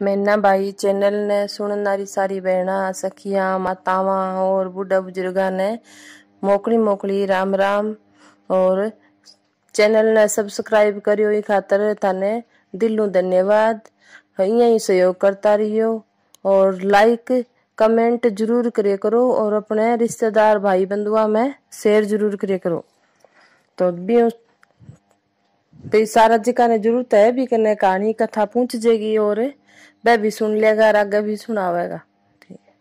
मैना भाई, चैनल ने सुननारी सारी बहना, सखिया, मातावा और बुढ़ा बुजुर्गा ने मोकली मोकली, राम राम। और चैनल ने सब्सक्राइब करियो ई खातर थाने दिलों धन्यवाद। इं ही सहयोग करता रहियो और लाइक, कमेंट ज़रूर करे करो और अपने रिश्तेदार भाई बंधुआ में शेयर ज़रूर करे करो। तो भी तो सारा जिका ने ज़रूरत है भी कने कहानी कथा पूछ जाएगी और वह भी सुन लेगा और आगे भी सुनावेगा। ठीक है।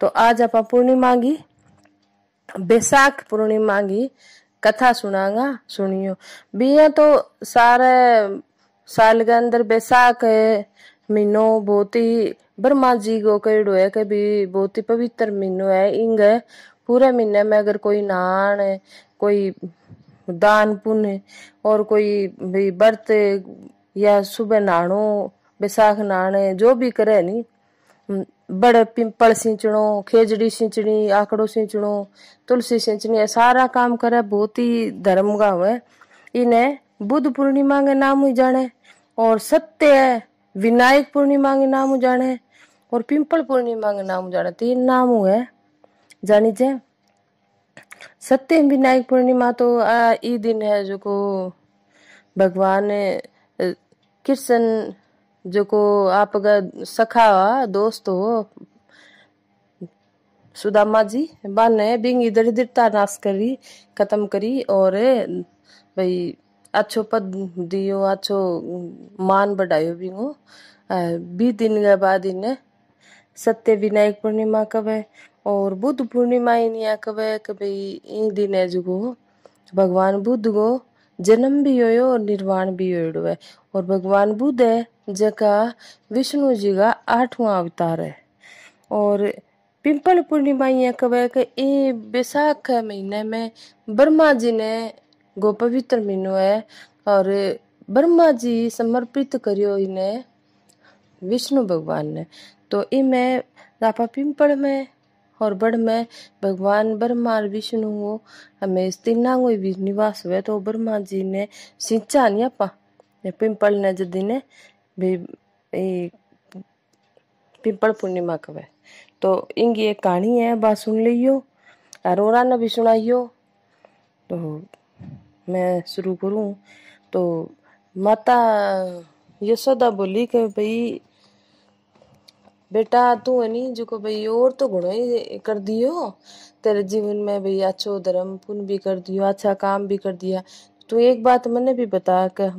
तो आज आप पूर्णिमा की बैसाख पूर्णिमा की कथा सुनागा, सुनियो। बिया तो सारे साल के अंदर बैसाख है महीनो बहुत ही ब्रह्मा जी को कहो है कि भी बहुत ही पवित्र महीनो है, इंग पूरे महीने में अगर कोई नान कोई दान पुण्य और कोई भी व्रत या सुबह नहानो बैसाख नहाने जो भी करे नी, बड़े पिंपल सिंचनो खेजड़ी सिंचनी आकड़ो सिंचनो तुलसी सिंचनी सारा काम करे बहुत ही धर्म का हुए। इन्हें बुद्ध पूर्णिमा के नाम ही जाने और सत्य है, विनायक पूर्णिमा के नाम जाने और पिंपल पूर्णिमा के नाम जाने। तीन नाम हुए। जानी जाए सत्य विनायक पूर्णिमा तो आ, ई दिन है जो को भगवान कृष्ण जो को आपका सखा, दोस्त हो, सुदामा जी, बाने बिंग इधर दरिद्रता नाश करी, खत्म करी और भाई अच्छो पद दियो, अच्छो मान बढ़ायो बिंगो। बी दिन के बाद इन्हें सत्य विनायक पूर्णिमा कब है? और बुद्ध पूर्णिमा इन कवे कि भाई इन दिन है जो भगवान बुद्ध को जन्म भी हो और निर्वाण भी हो है और भगवान बुद्ध है जका विष्णु जी का आठवां अवतार है और पिंपल पूर्णिमा ये कवे कि ये बैसाख महीने में ब्रह्मा जी ने गो पवित्र महीनो है और ब्रह्मा जी समर्पित करियो इन्हें विष्णु भगवान ने। तो इनमें रापा पिंपल में और में भगवान ब्रह्मा और विष्णु हो। हमें तीना कोई भी निवास हुए तो ब्रह्मा जी ने सिंचा नहीं अपा पिंपल ने जदी ने पिंपल पूर्णिमा कवे। तो इंगी एक कहानी है, बात सुन लियो अरोरा ने भी सुनाइयो तो मैं शुरू करूँ। तो माता यशोदा बोली कि भाई बेटा, तू है नी जो को भाई और तो गुण ही कर दियो। तेरे जीवन में भाई अच्छो धर्म पुण्य भी कर दियो अच्छा काम भी कर दिया। तू एक बात मैंने भी बता कर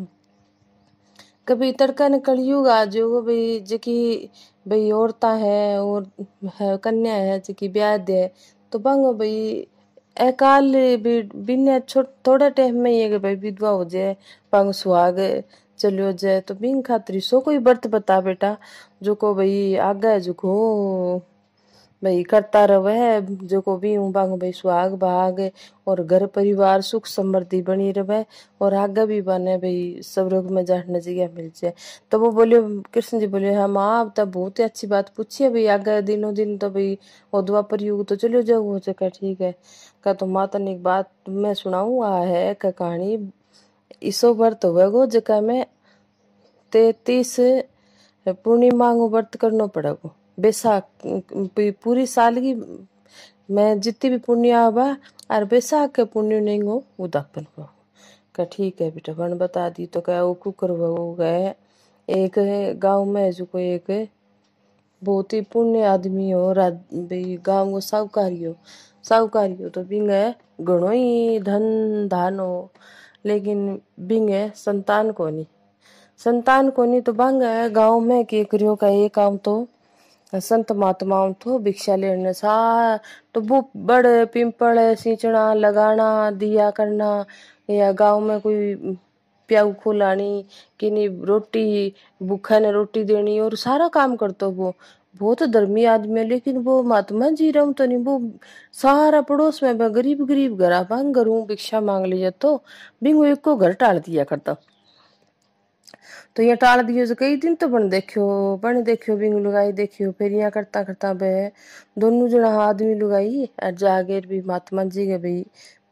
कभी तड़का ने कलयुग आ जो भाई, जकी भाई औरता है और है, कन्या है, जकी ब्याह दे तो बंगो भाई अकाल बिन थोड़ा टाइम में ये भाई विधवा हो जाए पंग सुहाग चलियो जाए तो बिन खातिर सो कोई व्रत बता बेटा। जो को भाई आगे को भाई करता रहे जो को भी हूँ बांग भाई सुहाग भाग और घर परिवार सुख समृद्धि बनी रहे और आगे भी बने भाई सब रोग में जाने जगह मिल जाए। तो वो बोले कृष्ण जी बोले हाँ माँ अब तो बहुत ही अच्छी बात पूछी है भाई आगे दिनों दिन तो भाई वो द्वापर युग तो चलो जाओ हो चुका ठीक है। का तो माता ने एक बात मैं सुनाऊ, आ है कहानी इसो व्रत हुएगो जका में तैतीस पूर्णिमा को व्रत करना पड़ेगा। बैसाख पूरी साल की मैं जितनी भी पुण्य आवा और बैसाख के पुण्य नहीं हो उदापन को का ठीक है बेटा बन बता दी तो क्या वो कुकर हो गए। एक गाँव में जो कोई एक बहुत ही पुण्य आदमी हो भाई गाँव को साहूकारी हो। साहूकारी हो तो बिंग घणो ही धन धान हो। लेकिन बिंग संतान को नहीं संतान को नहीं तो बंग है, गाँव में के करियो का एक काम तो संत महात्माओं तो भिक्षा लेने। सा तो वो बड़े पिंपल सींचना, लगाना, दिया करना, या गाँव में कोई प्याऊ खुलानी, किनी रोटी, भूखा ने रोटी देनी, और सारा काम करता वो। बहुत धर्मी आदमी है, लेकिन वो महात्मा जी रहा तो नहीं, वो सारा पड़ोस में मैं गरीब गरीब घर आप घर भिक्षा मांग लिया तो बिंगो एक को घर टाल दिया करता। तो ये टाल दियो जो कई दिन तो बन देखियो बन देखियो, बिंग लुगाई देखियो, फिर यहाँ करता करता बे, दोनों जना आदमी लुगाई, और जागेर भी महात्मा जी के भाई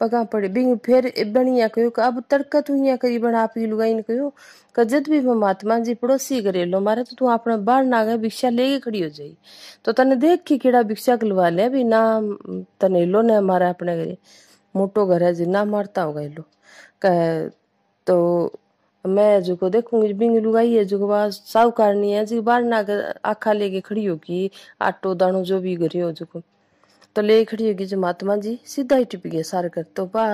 पगा पड़े। बिंग फिर बढ़िया कहो अब तड़का तू यहाँ करीबन आप ही लुगाई ने कहो जद भी मैं महात्मा जी पड़ोसी करे लो, मारे तो तू अपना बाहर ना गए भिक्षा लेके खड़ी हो जाई। तो तने देख के केड़ा भिक्षा कलवा ले भी ना तने लो ने मारा अपने घरे। मोटो घर है जिन्ना मारता होगा लो। कह तो मैं जो को देखूँगी बिंग लुगाई है जो बात साहूकारनी है जी बाहर ना आखा लेके खड़ी होगी, आटो दानो जो भी घरे हो जो तो ले खड़ी होगी जो महात्मा जी, सीधा ही टिप गया, सारे कर तो बा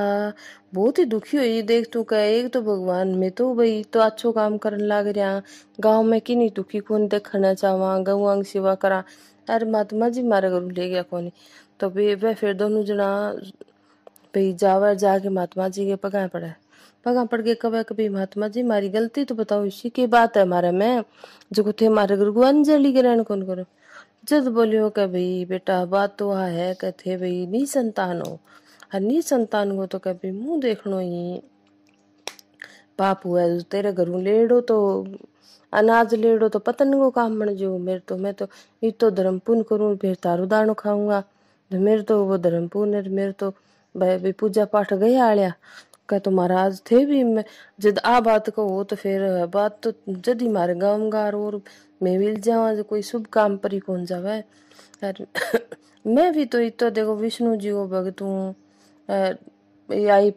बहुत ही दुखी हुई, देख तू कह, एक तो भगवान में तो भाई तो अच्छो काम करने लग रहा गाँव में कि नहीं दुखी कौन देखना चाहवा, गऊ सेवा करा। अरे महात्मा जी, मारे घर ले गया कौन। तो वे फिर दोनों जना, भाई जावर जाके महात्मा जी के पगा पड़ा। पगा पड़ के कभी कभी महात्मा जी, मारी गलती तो बताओ इसी की बात है हमारे में। जो थे हमारे गुरु अंजलि ग्रहण कौन करो। जद बोलियो कि भाई, बेटा, बात तो वह है कहते भाई, नी संतान हो। और नी संतान को तो कभी मुँह देखनो ही। पाप हुआ, तेरे घरों लेड़ो तो अनाज लेड़ो तो पतन को काम बन जो मेरे तो मैं तो ये तो धर्म पुण्य करूँ, फिर तारू दानो खाऊँगा। मेरे तो वो धर्म पुण्य मेरे तो भाई पूजा पाठ गया आलिया कह तो महाराज थे भी, मैं जद आ बात कहो तो फिर बात तो जद ही मारे गाँव गार और मैं मिल जावा जो कोई शुभ काम पर ही कौन जावे? और मैं भी तो इतो देखो विष्णु जी को भगत हूँ। आई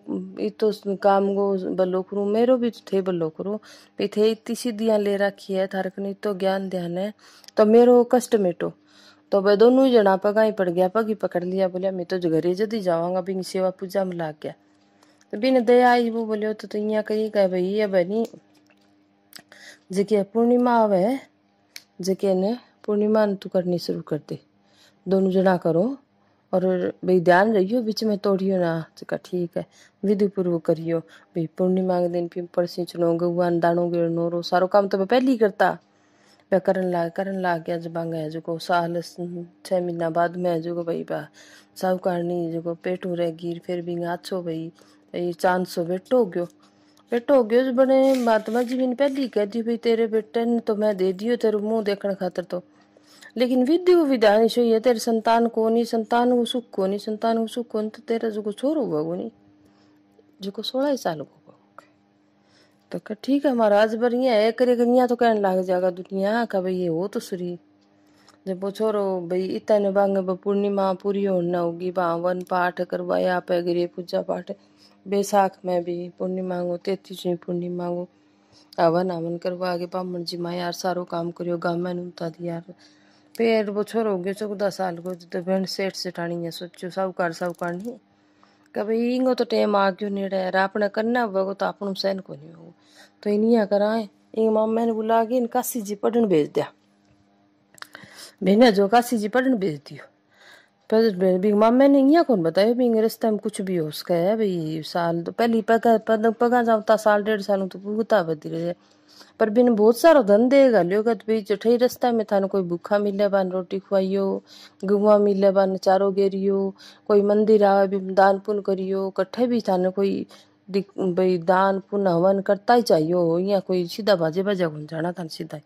इतो काम को बल्लो करूँ मेरो भी तो थे बल्लो करूँ। थे इतनी सीधियाँ ले रखी है थारकनी तो ज्ञान ध्यान है। तो मेरो कष्ट मिटो। तो वह दोनों ही जना पगा ही पड़ गया पग ही पकड़ लिया बोलिया मैं तो घरे जल्दी जाऊँगा बिन सेवा पूजा में लाग गया। तो बिन दया आई वो बोलियो तो, तो यहाँ कही कह भाई ये बनी जी पूर्णिमा आवे। जेके ने पूर्णिमा तू करनी शुरू कर दे। दोनों जना करो और भाई ध्यान रहियो, बीच में तोड़ियो ना। चका ठीक है, विधि पूर्वक करियो। भाई पूर्णिमा के दिन पिंपल सिंचनो गौवान दानो गिरनो नोरो सारो काम तो पहले ही करता। वह करन लाग करन लाग गया जब है जो साल छः महीना बाद में जो भाई बा। साहूकारनी जो पेटू रह गिर, फिर भी अच्छो भाई। चाँद सौ बेटो गयो। बेटो हो गयो बने महात्मा जी मैंने पहले कह दी भाई तेरे बेटे ने तो मैं दे दियो तेरे मुँह देखने खातर तो लेकिन विधि को विधान सही है तेरे संतान को नहीं संतान को सुख को नहीं संतान को सुख को नहीं तो तेरा जो छोर हुआ वो नहीं जो सोलह साल को तो कह ठीक है महाराज बढ़िया है करे करिया तो कहने लग जाएगा दुनिया का भाई ये हो तो सुरी जब वो छोरो भाई इतने बांगे पूर्णिमा पूरी होना होगी वहाँ वन पाठ करवाया पे गिरे पूजा पाठ बैसाख में भी पूर्णिमा को तेतीसवीं पूर्णिमा को हवन हवन करवा के ब्राह्मण जी माँ यार सारो काम करियो गाँव में उता दी यार। फिर वो छोर हो गयो चौदह साल को तो बहन सेठ सेठानी है सोचो साहूकार साहूकार नहीं? भाई इंगो तो टेम आ गयो नेड़े यार आपने करना होगा तो आपनों सहन को नहीं होगा। तो इनिया कराए इंग मामा ने बुला के इन काशी जी पढ़न भेज दिया। भेने जो काशी जी पढ़न भेज दियो। पर भी मामे ने यहाँ कौन बताया? भी रास्ते में कुछ भी हो है भाई, साल तो पहली जाता साल, डेढ़ साल तो बदी रहे पर बिन बहुत तो भाई चठई रास्ता में कोई भूखा मिले बान, रोटी खुआइयो गुआ मिले बान, चारो गेरियो, कोई मंदिर आवे भी दान पुन करियो कट्ठे भी थाने कोई भाई, दान पुन हवन करता ही चाहिए यहाँ कोई सीधा बाजे बाजा घूम जाना था सीधा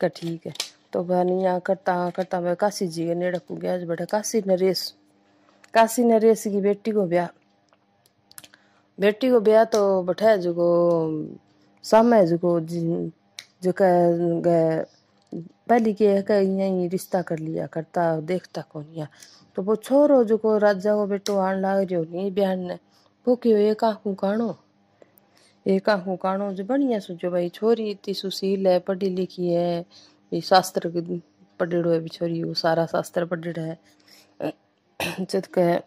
का ठीक है। तो बनिया करता करता मैं काशी जी के नेड़े को गया बेटा काशी नरेश काशी नरेश की बेटी को ब्याह। बेटी को ब्याह तो बैठा जो सामने जो जो पहली के है यही रिश्ता कर लिया करता, देखता कौन या। तो वो छोरो जो को राजा को बेटो आन लाग रही नहीं बयान ने, वो क्यों एक आँखों काणो? एक आँखों काणो? जो बढ़िया सोचो भाई, छोरी इतनी सुशील है, पढ़ी लिखी है ये शास्त्र पढ़ेड़ो है बिछोरी वो सारा शास्त्र पढ़ेड़ा है। जद कह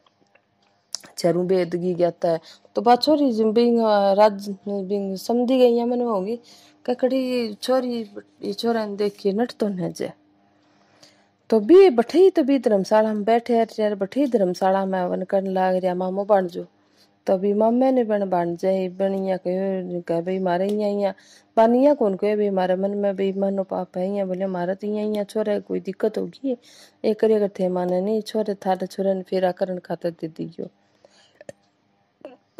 चरू वेद गी जाता है। तो बात छोरी बिंग, राज बिंग समझी गई है मन होगी ककड़ी छोरी ये छोरा ने देखिए नट तो न जाए। तो भी बठे तो भी धर्मशाला में बैठे यार बठे धर्मशाला में वन करने लाग रहा मामो बन जो तभी मम्मी ने बन बन जाए बनिया कहो कह भाई मारे यहाँ यहाँ बानिया कौन कहे भाई मारे मन में भाई मनो पाप है यहाँ बोले मारा तो यहाँ यहाँ छोरा कोई दिक्कत होगी एक करे अगर थे माने नहीं छोरे थारे छोरे ने फेरा करन खातर दे दियो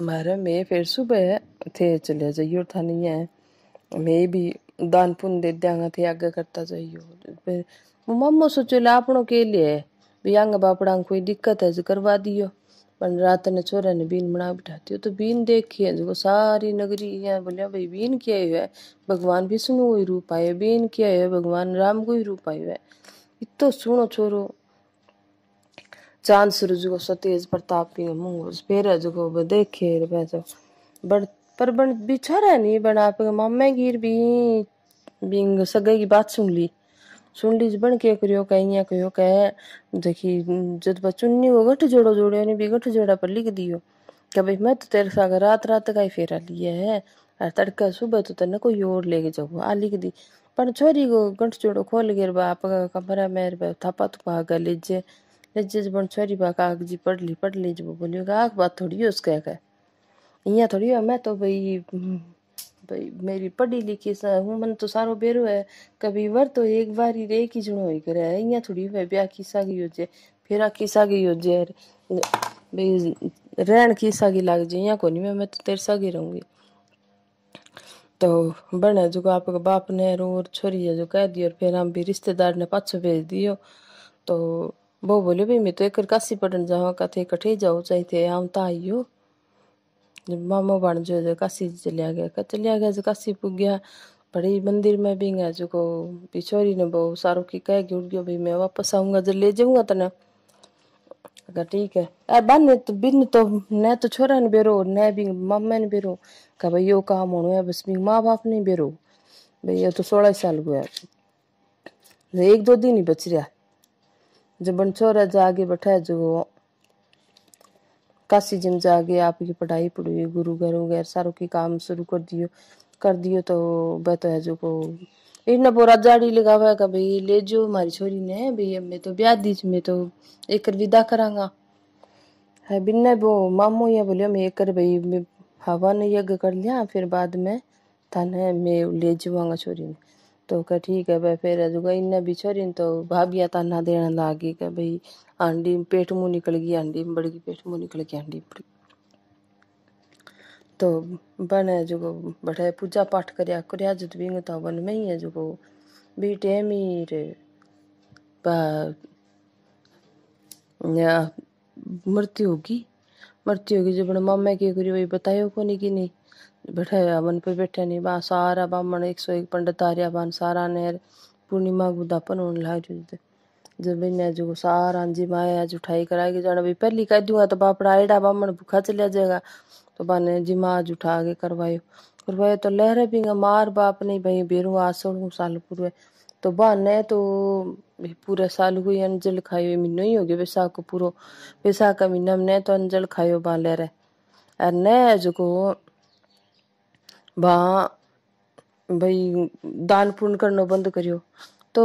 मारे मैं फिर सुबह थे चले जाइयो था नहीं है मैं भी दान पुन दे देंगा थे आगे करता जाइयो फिर मम्मो सोचो ला अपनों के लिए भी आंग बापड़ा कोई दिक्कत है जो करवा दियो पर रात ने छोरा ने बीन बना बिठाती हो तो बीन देखी है जो सारी नगरी है बोलिया भाई बीन किया हुआ है भगवान विष्णु को ही रूप आयो बीन किया हुआ है भगवान राम को ही रूप आयो है इतो सुनो छोरो चाँद सूरज को सतेज प्रताप मुँह फेर जो देखे बड़ पर बन बिछोरा नहीं बना पे मम्मे गिर भी बिंग सगे की बात सुन ली ली बन के करियो कहीं या कहियो, कह, देखी जब बचुन्नी वो गठ जोड़ो, जोड़े नहीं भी गठ जोड़ा पर लिख दियो, कि भाई मैं तो तेरे साथ रात रात का ही फेरा लिया है और तड़का सुबह तो तेने कोई और लेके जाओ आ लिख दी। पर छोरी को गंठ जोड़ो खोल गिर, बाप का कमरा मेरे थापा थुपा गए लीजे लीजे बन छोरी बा कागज़ी पढ़ ली पढ़ ली जब बोलियो आख बात थोड़ी उसके कह इं थोड़ी मैं तो भाई भाई, मेरी पढ़ी लिखी हूँ, मन तो सारो बेरो है। कभी वर तो एक बार ही रे की जुड़ो ही करे इं थोड़ी है ब्याह की सागी हो जाए फेरा की सागी हो जाए भाई रहन की सागी लाग जाए यहाँ को नहीं मैं मैं तो तेरे सागी रहूँगी। तो बने जो आपका बाप ने और छोरी है जो कह दी और फिर हम भी रिश्तेदार ने पाछो भेज दियो। तो वो बोले भाई, मैं तो एक काशी पढ़न जाऊँ, कथे कठे जाओ चाहिए हम तो आइयो। मामो बन जो काशी चलिया गया चलिया गया जो काशी पुग गया। बड़ी मंदिर में भी गया जो को बिछोरी ने बहुत सारो की कह के उठ गयो, भाई मैं वापस आऊँगा जब ले जाऊँगा तने अगर ठीक है। अरे बन तो बिन तो न तो छोरा ने बेरो, न भी मम्मा ने बेरो। का भाई यो काम है, बस भी माँ बाप नहीं बेरो। भाई ये तो सोलह साल हुआ एक दो दिन ही बच रहा जब बन छोरा जागे बैठा जो काशी जिम जाके आपकी पढ़ाई पढ़ी गुरु घर वगैरह सारों की काम शुरू कर दियो। कर दियो तो वह तो है जो को इतना पूरा जाड़ी लगावा है भाई ले जो हमारी छोरी ने, भाई मैं तो ब्याह दी मैं तो एक विदा करांगा। है बिन्ने वो मामू या बोलियो, मैं एक कर भाई, मैं हवा ने यज्ञ कर लिया, फिर बाद में थाने मैं ले जाऊँगा छोरी ने। तो कह, ठीक है, भाई, फिर जो इन भी छोरी तो भाभिया ताना देने लागी कि भाई, आंडी पेट मुँह निकल गई, आंडी बढ़ गई पेट मुँह निकल गई, आंडी बढ़ तो बने जो बढ़े पूजा पाठ करया करया भी तो बन में ही है जो भी टेम ही रे मृत्यु होगी मृत्यु होगी जो बने मामा की करी वही बतायो को नहीं कि नहीं? बैठा मन पर बैठा नहीं बा सारा बामण एक सौ एक पंडित आर्या बान सारा ने पूर्णिमा गुदापन होने लग जब मैंने जो सारा जी माया जो उठाई कराएगी जाना भाई पहली कह दूँगा तो बापड़ा एडा बामण भूखा चलिया जाएगा तो बाने जी माँ आज उठा के करवायो करवायो तो लहरे भी मार बाप नहीं भाई बेरू आसोड़ साल पूरे तो बहाने तो पूरे साल हुई अंजल खायो महीनो ही हो गया बैसाख को पूरो बैसाख का महीना में तो अंजल खायो बा लहरे और न जो वहाँ भाई, दान पुण्य करना बंद करियो। तो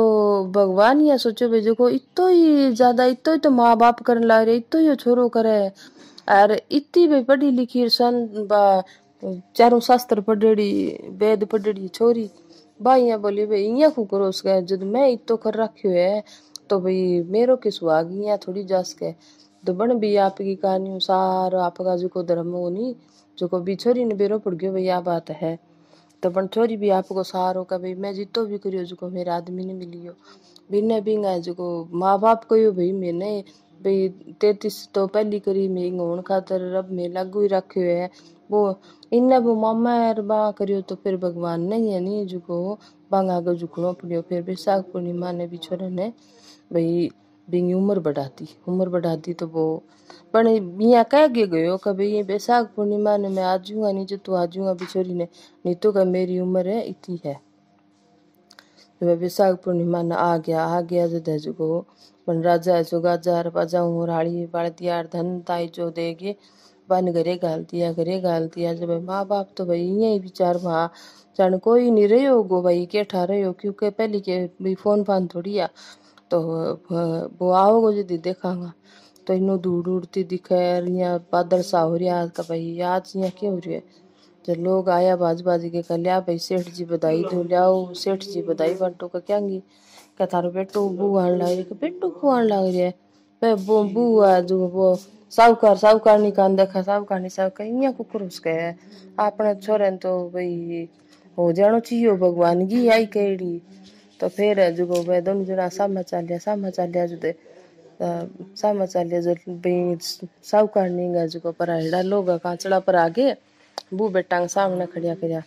भगवान ये सोचो भाई, देखो इतो ही ज़्यादा इतो ही तो माँ बाप करने लग रहे इतो ही छोरो करे। और इतनी भाई पढ़ी लिखी सन, बा, चारों शास्त्र पढ़ेड़ी, वेद पढ़ेड़ी, छोरी। भाई बोली भाई, इया को करो उसका जब मैं इतो कर रखियो है तो भाई, मेरो के सुहाग इया थोड़ी जस के तो भी आपकी कहानी सारा आपका जो को धर्म हो नहीं जो को भी छोरी ने बेरो पड़ गयो, भाई भैया बात है। तो पण छोरी भी आपको सहारो का, भाई मैं जितो भी करियो जो मेरे आदमी ने मिलियो बिना बिंगा जो माँ बाप को भाई मैंने भाई तैतीस तो पहली करी मैं होने खातर रब में लागू ही रखे हुए है। वो इन्ने वो मामा यार बा करियो तो फिर भगवान नहीं है नहीं जो बांगा आगे झुकनो पड़ियो फिर बैसाख पूर्णिमा ने भी छोरे ने, भाई बिंगी उम्र बढ़ाती उम्र बढ़ाती तो वो, पर यहाँ कह के गयो कि भाई ये बैसाख पूर्णिमा ने मैं आ जाऊँगा नहीं जो तू आ जाऊँगा बिछोरी ने, नहीं तो क्या मेरी उम्र है, इतनी है। तो मैं बैसाख पूर्णिमा ने आ गया आ गया जो दे जो पण राजा जो गाजा बाजा हूँ राड़ी बाड़ दिया धन ताई जो देगे बन घरे गाल दिया, घरे गाल दिया। जब माँ बाप तो भाई यही विचार वहाँ जान कोई नहीं रहो गो भाई के ठा रहे क्योंकि पहले के भाई फ़ोन फान थोड़ी आ। तो वो आओगे यदि देखांगा तो इनो दूर उड़ती दिखे यहाँ बादल सा हो रहा का भाई आज यहाँ क्या हो रही है जब लोग आया बाज बाज के कह लिया, भाई सेठ जी बधाई दो लियाओ, सेठ जी बधाई बांटो का क्या क्या थारो बेटो बू आने लग रही बेटो को आने लग रही है। वो बू आ जो वो साहूकार साहूकार नहीं कान देखा, साहूकार नहीं साहूकार यहाँ कुकर उसके है। अपने छोरे तो भाई हो जानो चाहिए भगवान की आई केड़ी तो फिर जो वे दोनों जना सामा चालिया सामा चालिया जो समाचार ले जल बई साहूकार नींगा जो पर हेड़ा लोग कांचड़ा पर आगे बू बेटा सामने खड़िया करया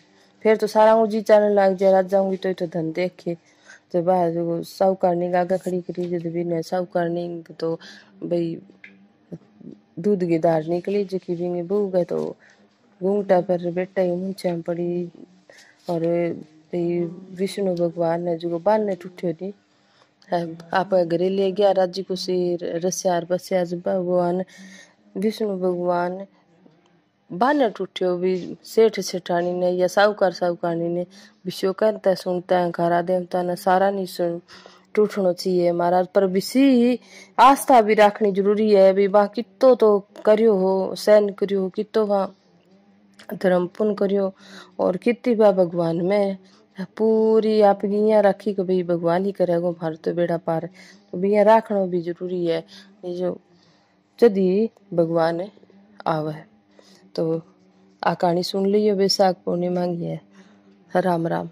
फिर तो सारा जी चलने लग जाए रात जाऊँगी तो तो धन देखे। तो बाद जो साहूकार नींग आगे खड़ी करी जब भी ने साहूकार नींग तो भाई दूध की दार निकली, जो कि बू गए तो घूंगटा पर बेटा ही मुंचा पड़ी और विष्णु भगवान ने जो बाल ने टूटे नहीं आप घरे ले गया राज्य को सिर रस्यार बस्या भगवान विष्णु भगवान बाने टूटियो भी सेठ सेठानी ने या साहूकार साहूकारनी ने विश्व कहता सुनता है खारा देवता ने सारा नहीं सुन टूटना चाहिए महाराज पर विसी आस्था भी रखनी ज़रूरी है भी वहाँ कितो तो करियो हो सहन करियो कितो वहाँ धर्म पुण्य करियो और कितनी बा भगवान में पूरी आप इं रखी कि भाई भगवान ही करेगा हमारे तो बेड़ा पार। तो बिया रखना भी ज़रूरी है जो जदी भगवान आवे। तो आ कहानी सुन लियो, बैसाख पूर्णिमा की है। राम राम।